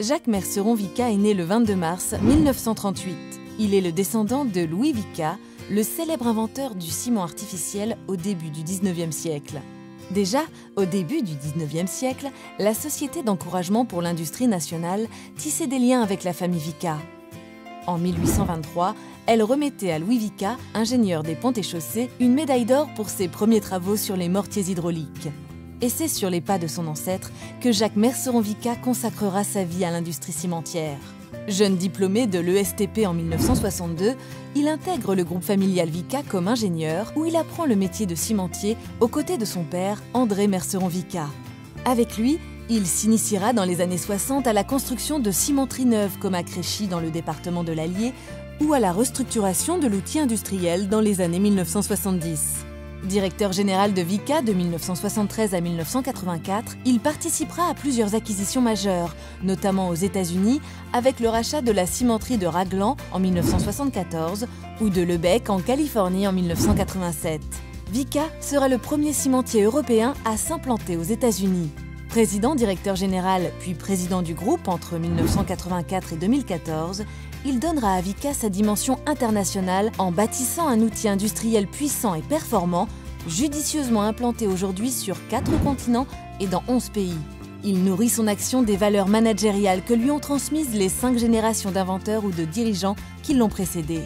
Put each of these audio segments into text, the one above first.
Jacques Merceron Vicat est né le 22 mars 1938. Il est le descendant de Louis Vicat, le célèbre inventeur du ciment artificiel au début du 19e siècle. Déjà, au début du 19e siècle, la Société d'encouragement pour l'industrie nationale tissait des liens avec la famille Vicat. En 1823, elle remettait à Louis Vicat, ingénieur des ponts et chaussées, une médaille d'or pour ses premiers travaux sur les mortiers hydrauliques. Et c'est sur les pas de son ancêtre que Jacques Merceron-Vicat consacrera sa vie à l'industrie cimentière. Jeune diplômé de l'ESTP en 1962, il intègre le groupe familial Vicat comme ingénieur où il apprend le métier de cimentier aux côtés de son père, André Merceron-Vicat. Avec lui, il s'initiera dans les années 60 à la construction de cimenteries neuves comme à Créchy dans le département de l'Allier ou à la restructuration de l'outil industriel dans les années 1970. Directeur général de Vica de 1973 à 1984, il participera à plusieurs acquisitions majeures, notamment aux États-Unis avec le rachat de la cimenterie de Raglan en 1974 ou de Lebec en Californie en 1987. Vica sera le premier cimentier européen à s'implanter aux États-Unis. Président directeur général puis président du groupe entre 1984 et 2014, il donnera à Vica sa dimension internationale en bâtissant un outil industriel puissant et performant, judicieusement implanté aujourd'hui sur quatre continents et dans 11 pays. Il nourrit son action des valeurs managériales que lui ont transmises les cinq générations d'inventeurs ou de dirigeants qui l'ont précédé.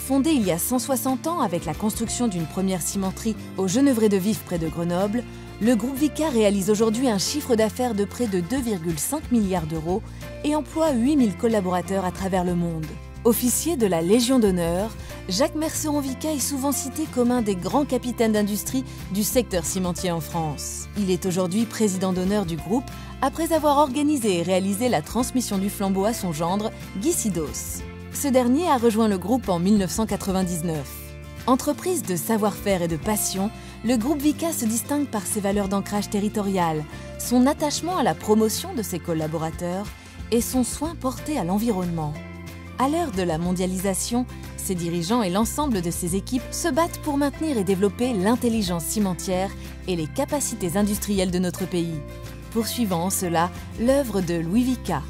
Fondé il y a 160 ans avec la construction d'une première cimenterie au Genevré de Vif près de Grenoble, le groupe Vica réalise aujourd'hui un chiffre d'affaires de près de 2,5 milliards d'euros et emploie 8000 collaborateurs à travers le monde. Officier de la Légion d'honneur, Jacques Merceron-Vicat est souvent cité comme un des grands capitaines d'industrie du secteur cimentier en France. Il est aujourd'hui président d'honneur du groupe après avoir organisé et réalisé la transmission du flambeau à son gendre, Guy Sidos. Ce dernier a rejoint le groupe en 1999. Entreprise de savoir-faire et de passion, le groupe Vica se distingue par ses valeurs d'ancrage territorial, son attachement à la promotion de ses collaborateurs et son soin porté à l'environnement. À l'heure de la mondialisation, ses dirigeants et l'ensemble de ses équipes se battent pour maintenir et développer l'intelligence cimentière et les capacités industrielles de notre pays, poursuivant en cela l'œuvre de Louis Vica,